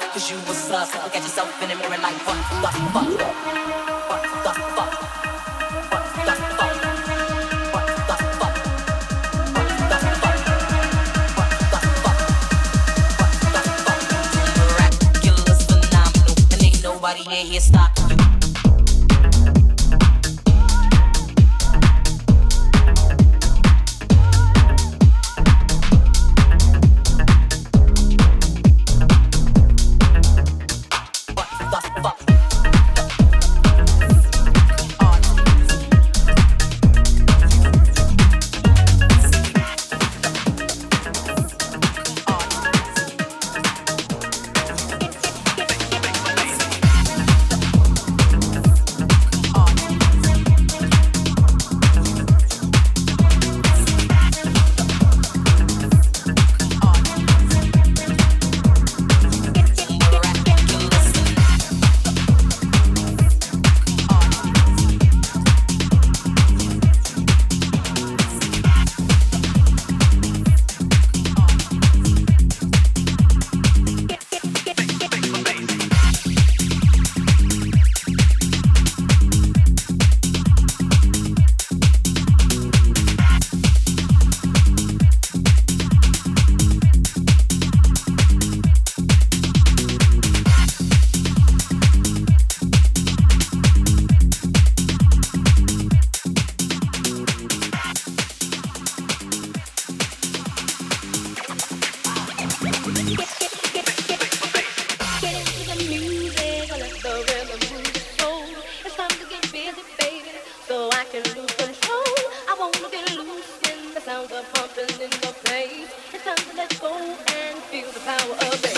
cause you was us. Look at yourself in the mirror like, what the fuck? What the fuck? What the fuck? What the fuck? What the fuck? What the fuck? What the fuck? Miraculous, phenomenal, and ain't nobody here stop. in face. It's time to let go and feel the power of it.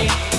Yeah.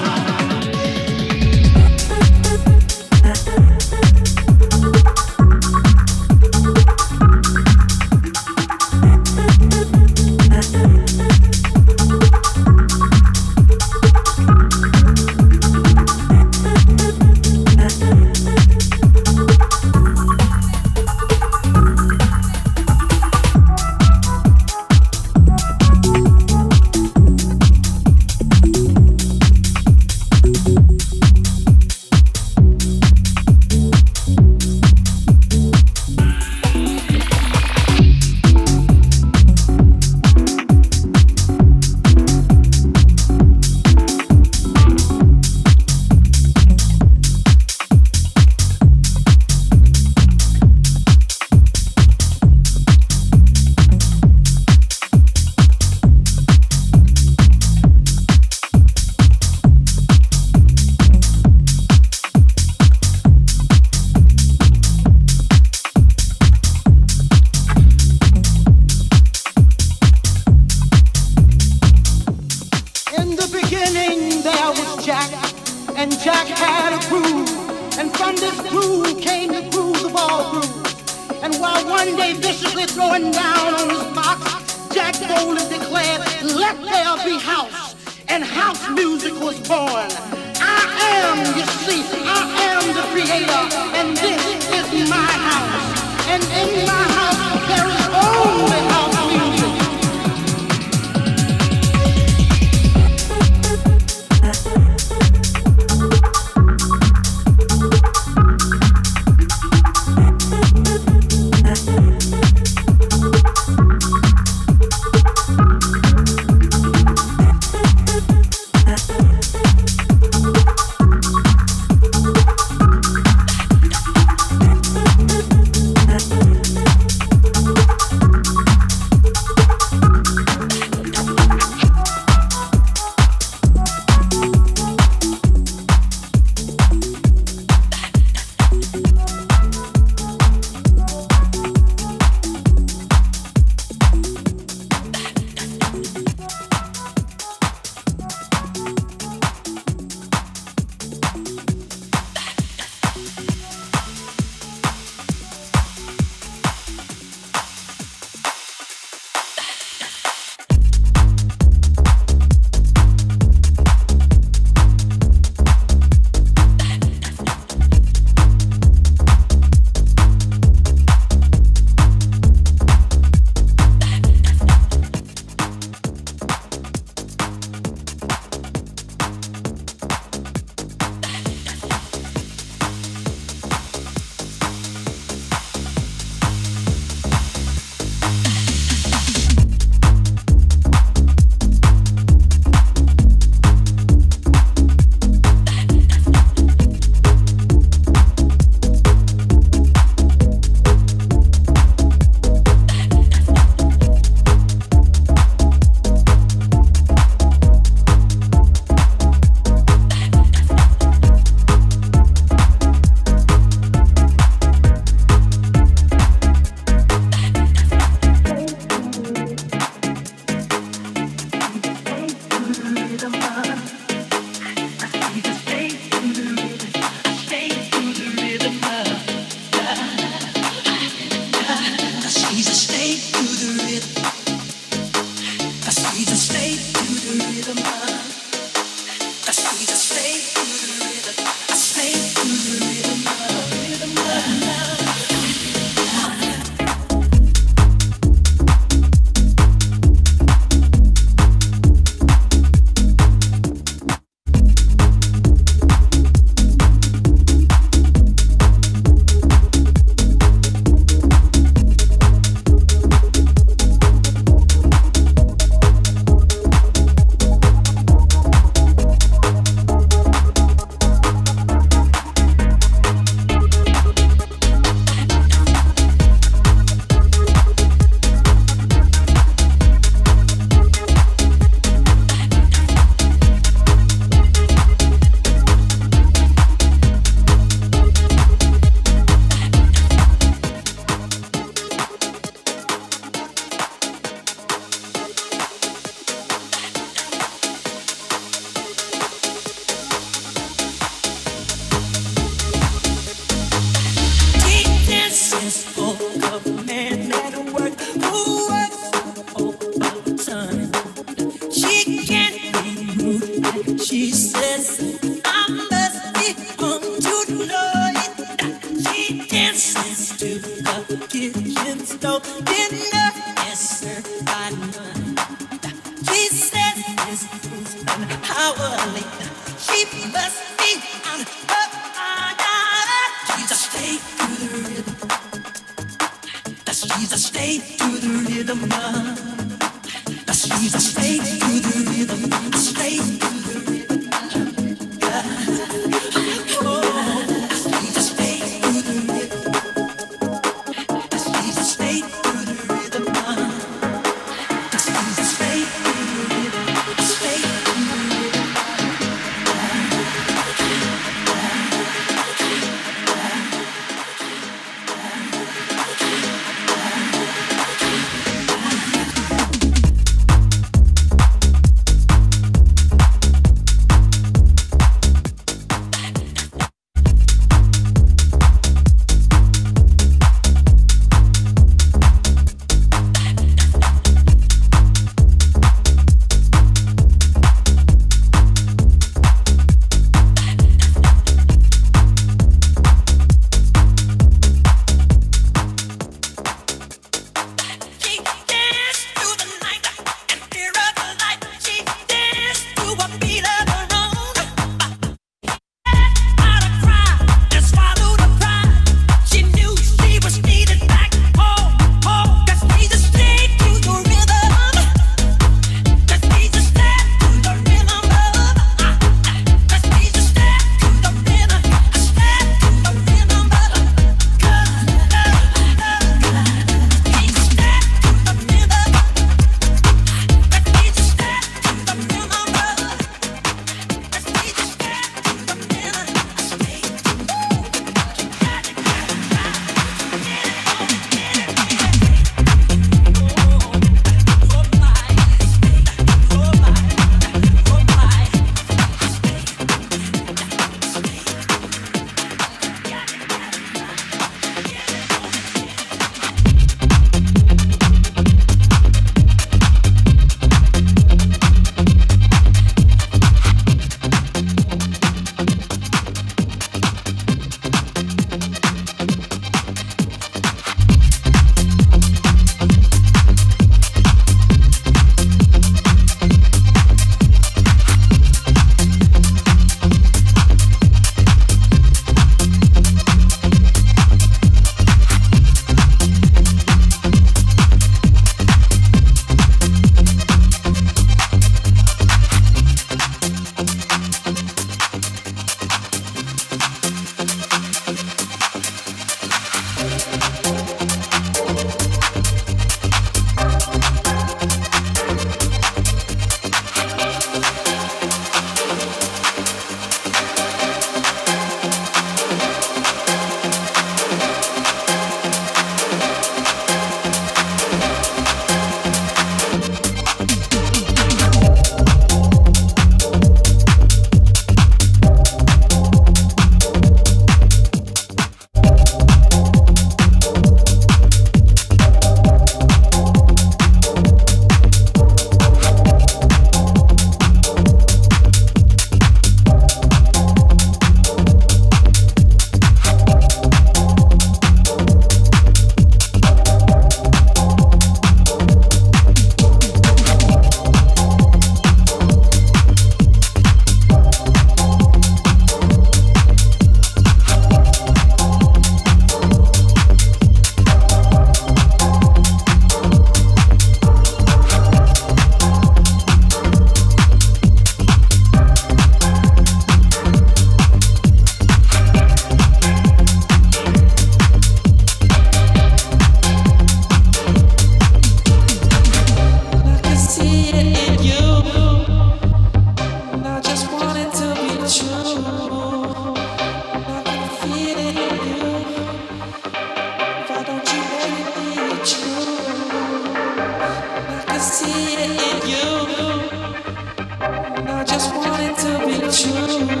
you.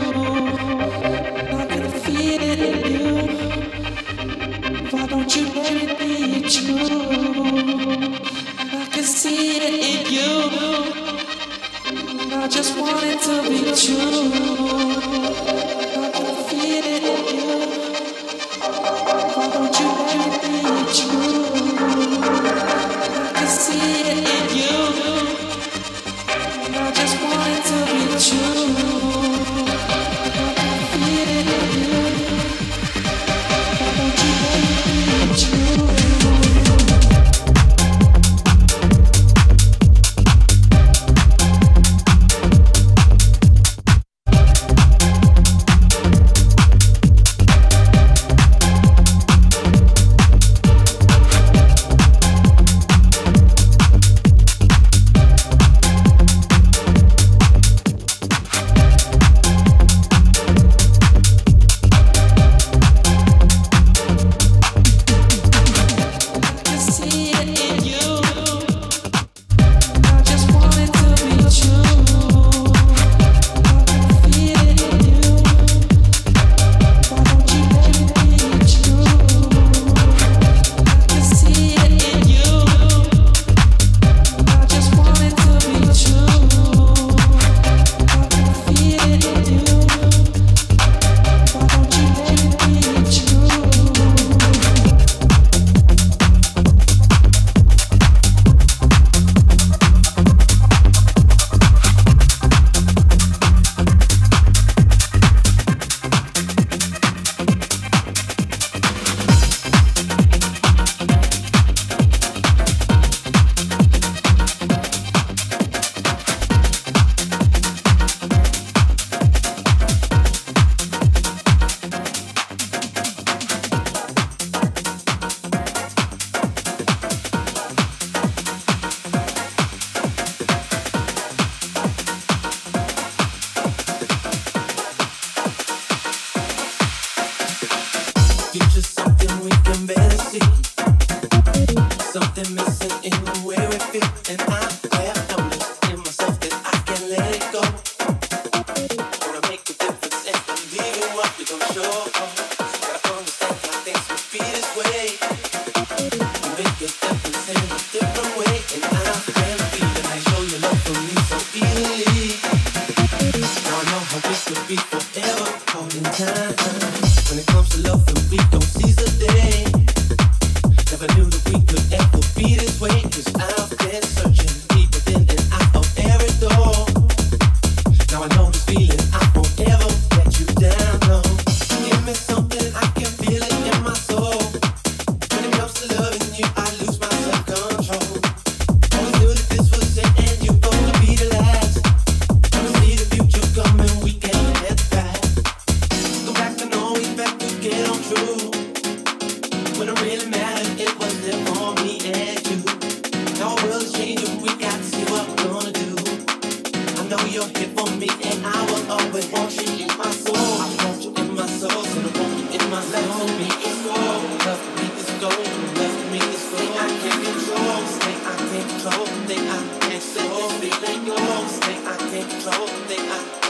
they are.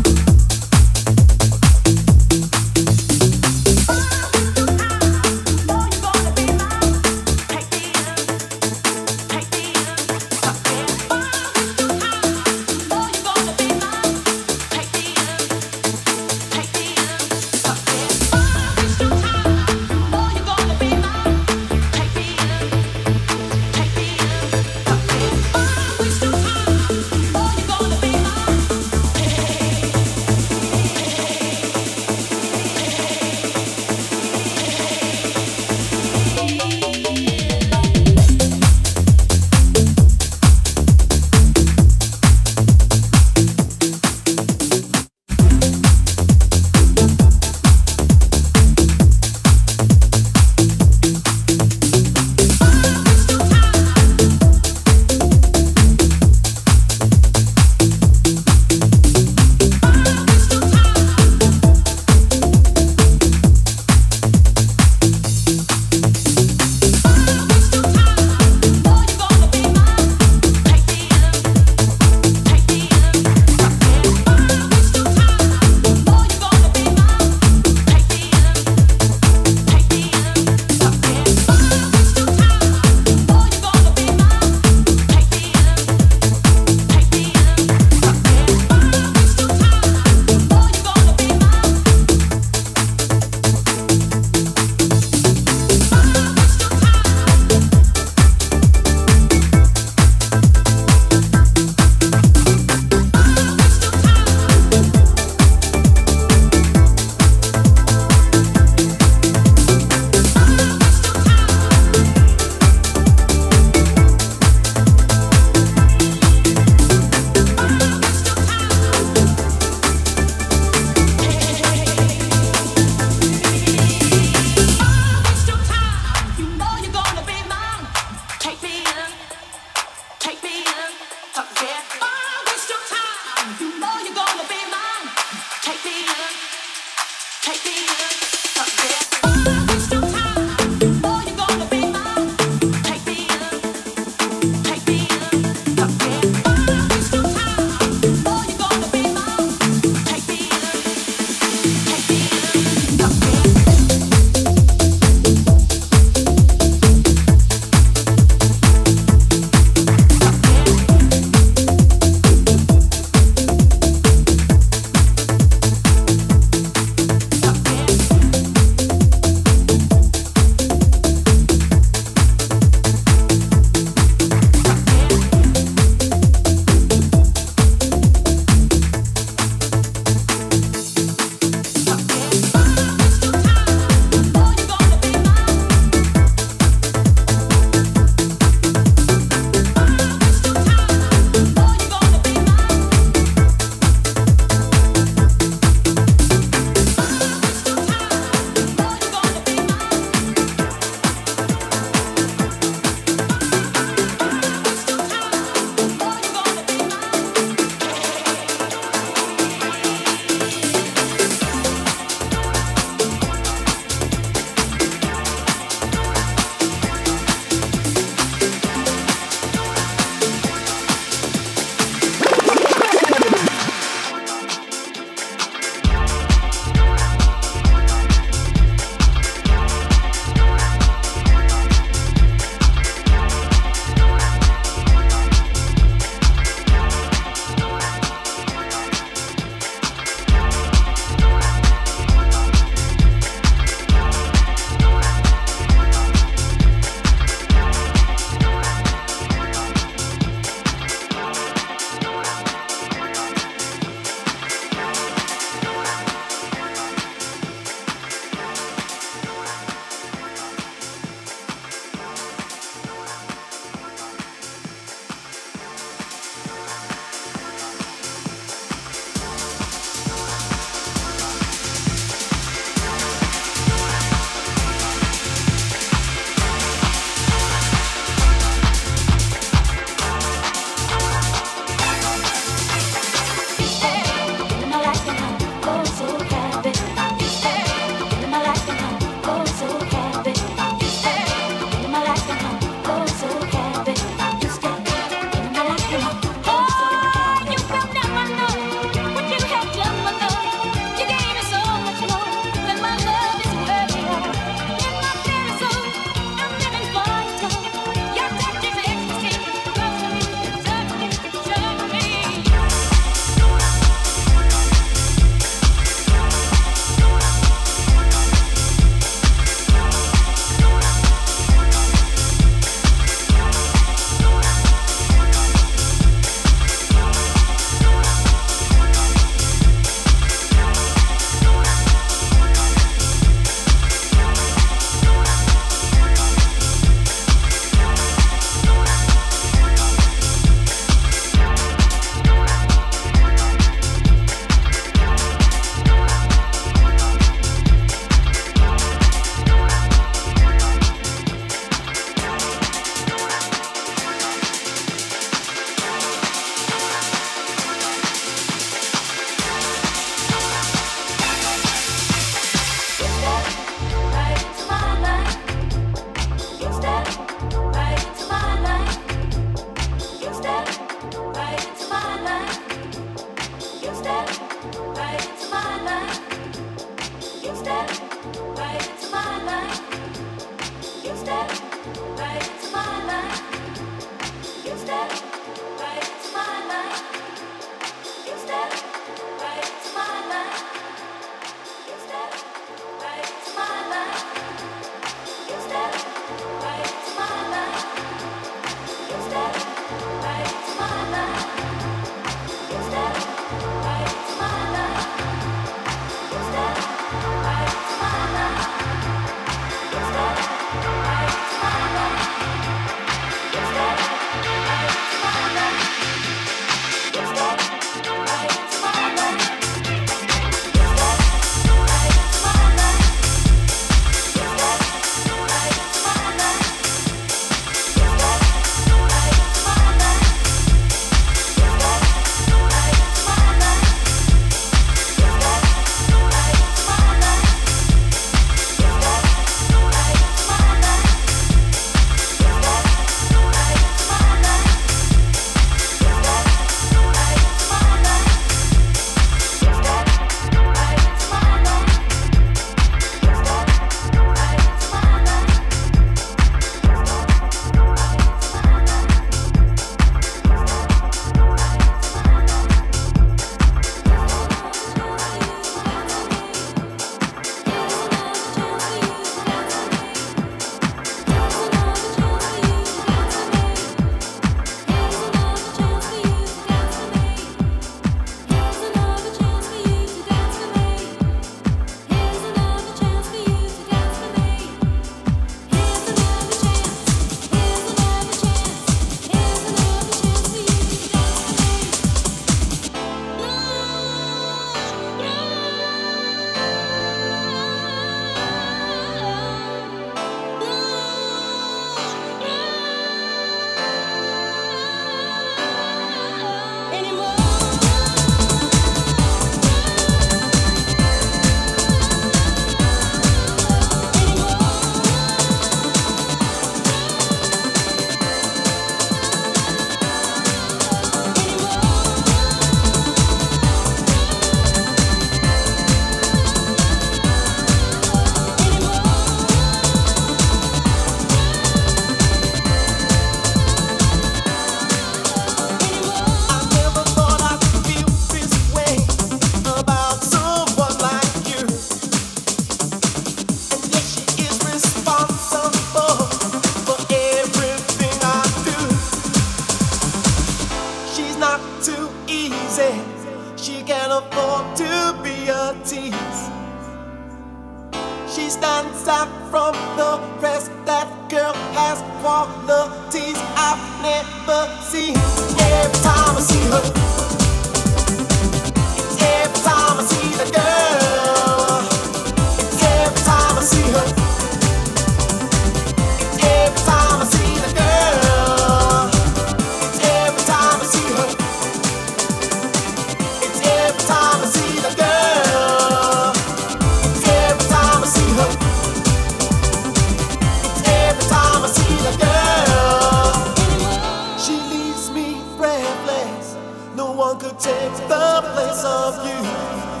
Take the place of you.